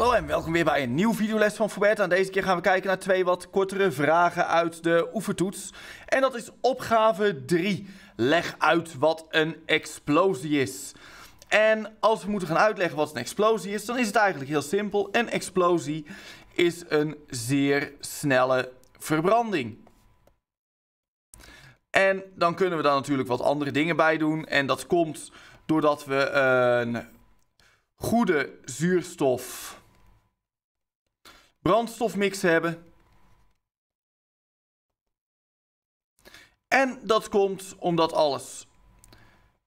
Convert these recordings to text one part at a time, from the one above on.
Hallo en welkom weer bij een nieuwe videoles van Forbert. En deze keer gaan we kijken naar twee wat kortere vragen uit de oefentoets. En dat is opgave 3. Leg uit wat een explosie is. En als we moeten gaan uitleggen wat een explosie is, dan is het eigenlijk heel simpel. Een explosie is een zeer snelle verbranding. En dan kunnen we daar natuurlijk wat andere dingen bij doen. En dat komt doordat we een goede zuurstof brandstofmix hebben. En dat komt omdat alles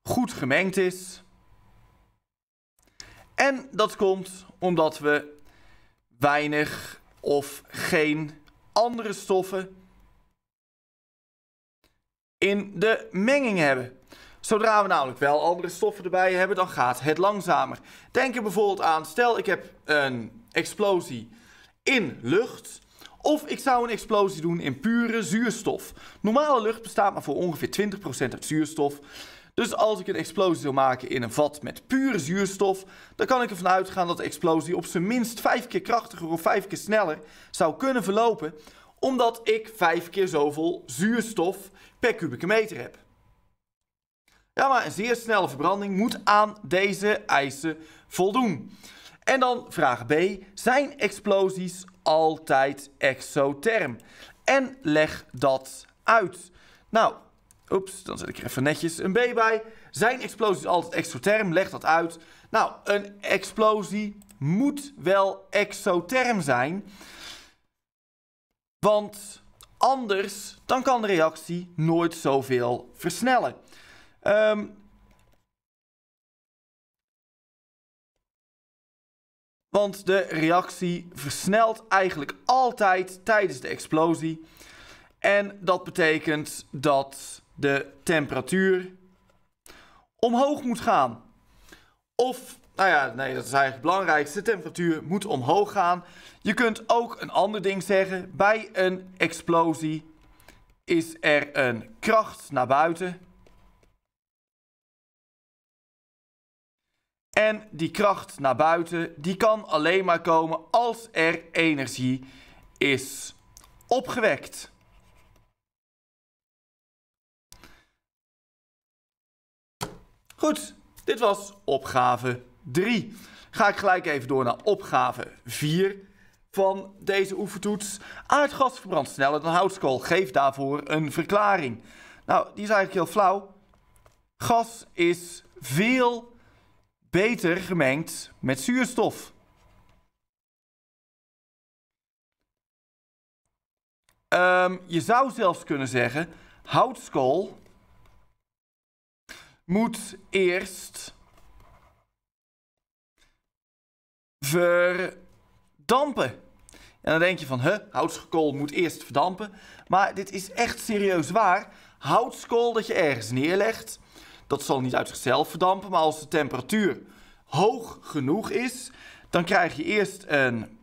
goed gemengd is. En dat komt omdat we weinig of geen andere stoffen in de menging hebben. Zodra we namelijk wel andere stoffen erbij hebben, dan gaat het langzamer. Denk er bijvoorbeeld aan, stel ik heb een explosie in lucht. Of ik zou een explosie doen in pure zuurstof. Normale lucht bestaat maar voor ongeveer 20% uit zuurstof. Dus als ik een explosie zou maken in een vat met pure zuurstof, dan kan ik ervan uitgaan dat de explosie op zijn minst 5 keer krachtiger of 5 keer sneller zou kunnen verlopen, omdat ik 5 keer zoveel zuurstof per kubieke meter heb. Ja, maar een zeer snelle verbranding moet aan deze eisen voldoen. En dan vraag B. Zijn explosies altijd exotherm? En leg dat uit. Nou, oeps, dan zet ik er even netjes een B bij. Zijn explosies altijd exotherm? Leg dat uit. Nou, een explosie moet wel exotherm zijn. Want anders dan kan de reactie nooit zoveel versnellen. Um, Want de reactie versnelt eigenlijk altijd tijdens de explosie. En dat betekent dat de temperatuur omhoog moet gaan. Of, nou ja, nee, dat is eigenlijk het belangrijkste. De temperatuur moet omhoog gaan. Je kunt ook een ander ding zeggen. Bij een explosie is er een kracht naar buiten. En die kracht naar buiten, die kan alleen maar komen als er energie is opgewekt. Goed, dit was opgave 3. Ga ik gelijk even door naar opgave 4 van deze oefentoets. Aardgas verbrandt sneller dan houtskool. Geef daarvoor een verklaring. Nou, die is eigenlijk heel flauw. Gas is veel beter gemengd met zuurstof. Um, je zou zelfs kunnen zeggen, houtskool moet eerst verdampen. En dan denk je van, huh, houtskool moet eerst verdampen. Maar dit is echt serieus waar. Houtskool dat je ergens neerlegt, dat zal niet uit zichzelf verdampen, maar als de temperatuur hoog genoeg is, dan krijg je eerst een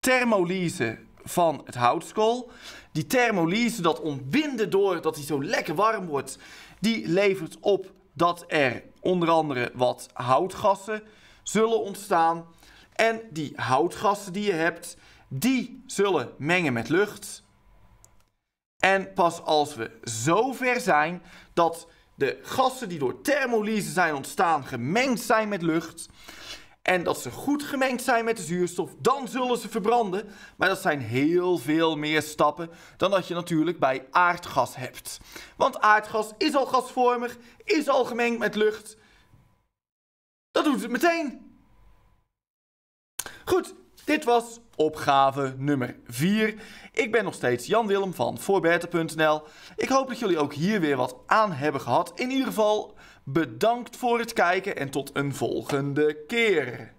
thermolyse van het houtskool. Die thermolyse, dat ontbinden doordat hij zo lekker warm wordt, die levert op dat er onder andere wat houtgassen zullen ontstaan. En die houtgassen die je hebt, die zullen mengen met lucht. En pas als we zo ver zijn dat de gassen die door thermolyse zijn ontstaan gemengd zijn met lucht. En dat ze goed gemengd zijn met de zuurstof, dan zullen ze verbranden. Maar dat zijn heel veel meer stappen dan dat je natuurlijk bij aardgas hebt. Want aardgas is al gasvormig, is al gemengd met lucht. Dat doet het meteen. Goed, dit was opgave nummer 4. Ik ben nog steeds Jan Willem van voorbeter.nl. Ik hoop dat jullie ook hier weer wat aan hebben gehad. In ieder geval bedankt voor het kijken en tot een volgende keer.